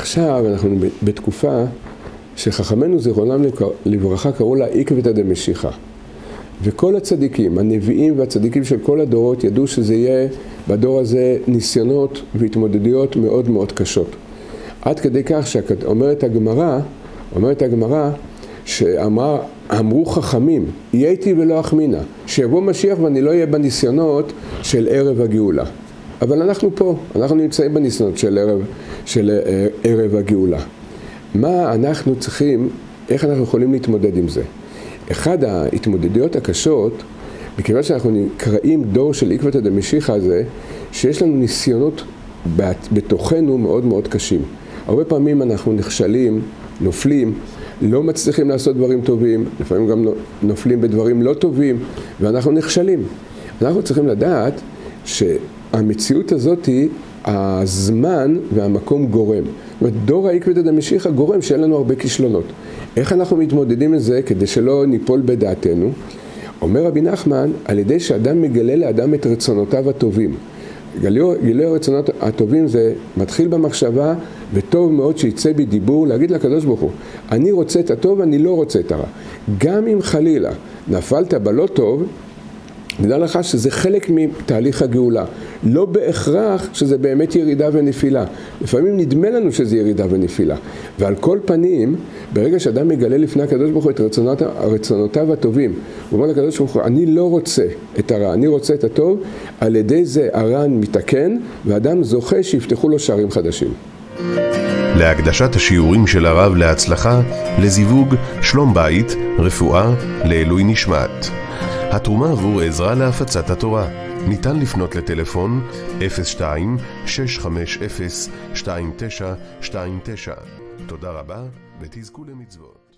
עכשיו אנחנו בתקופה שחכמינו זיכרונם לברכה קראו לה עקבתא דמשיחא. וכל הצדיקים, הנביאים והצדיקים של כל הדורות ידעו שזה יהיה בדור הזה ניסיונות והתמודדויות מאוד מאוד קשות. עד כדי כך שאומרת הגמרא, אומרת הגמרא, שאמרו חכמים, יהיה איתי ולא אחמינה, שיבוא משיח ואני לא אהיה בניסיונות של ערב הגאולה. אבל אנחנו פה, אנחנו נמצאים בניסיונות של ערב, של אה, ערב הגאולה. מה אנחנו צריכים, איך אנחנו יכולים להתמודד עם זה? אחד ההתמודדויות הקשות, מכיוון שאנחנו נקראים דור של עקבתא דמשיחא הזה, שיש לנו ניסיונות בתוכנו מאוד מאוד קשים. הרבה פעמים אנחנו נכשלים, נופלים, לא מצליחים לעשות דברים טובים, לפעמים גם נופלים בדברים לא טובים, ואנחנו נכשלים. אנחנו צריכים לדעת שהמציאות הזאת היא הזמן והמקום גורם. זאת אומרת, דור העקבתא דמשיחא גורם שאין לנו הרבה כישלונות. איך אנחנו מתמודדים עם זה כדי שלא ניפול בדעתנו? אומר רבי נחמן, על ידי שאדם מגלה לאדם את רצונותיו הטובים. גילוי הרצונות הטובים זה מתחיל במחשבה, וטוב מאוד שיצא בדיבור להגיד לקדוש ברוך הוא, אני רוצה את הטוב, אני לא רוצה את הרע. גם אם חלילה נפלת בלא טוב, נדע לך שזה חלק מתהליך הגאולה. לא בהכרח שזה באמת ירידה ונפילה. לפעמים נדמה לנו שזה ירידה ונפילה. ועל כל פנים, ברגע שאדם מגלה לפני הקדוש ברוך הוא את רצונות, רצונותיו הטובים, הוא אומר לקדוש ברוך הוא, אני לא רוצה את הרע, אני רוצה את הטוב, על ידי זה הרע מתקן, ואדם זוכה שיפתחו לו שערים חדשים. להקדשת השיעורים של הרב להצלחה, לזיווג, שלום בית, רפואה, לעילוי נשמת. התרומה עבור עזרה להפצת התורה. ניתן לפנות לטלפון 02-650-2929. תודה רבה ותזכו למצוות.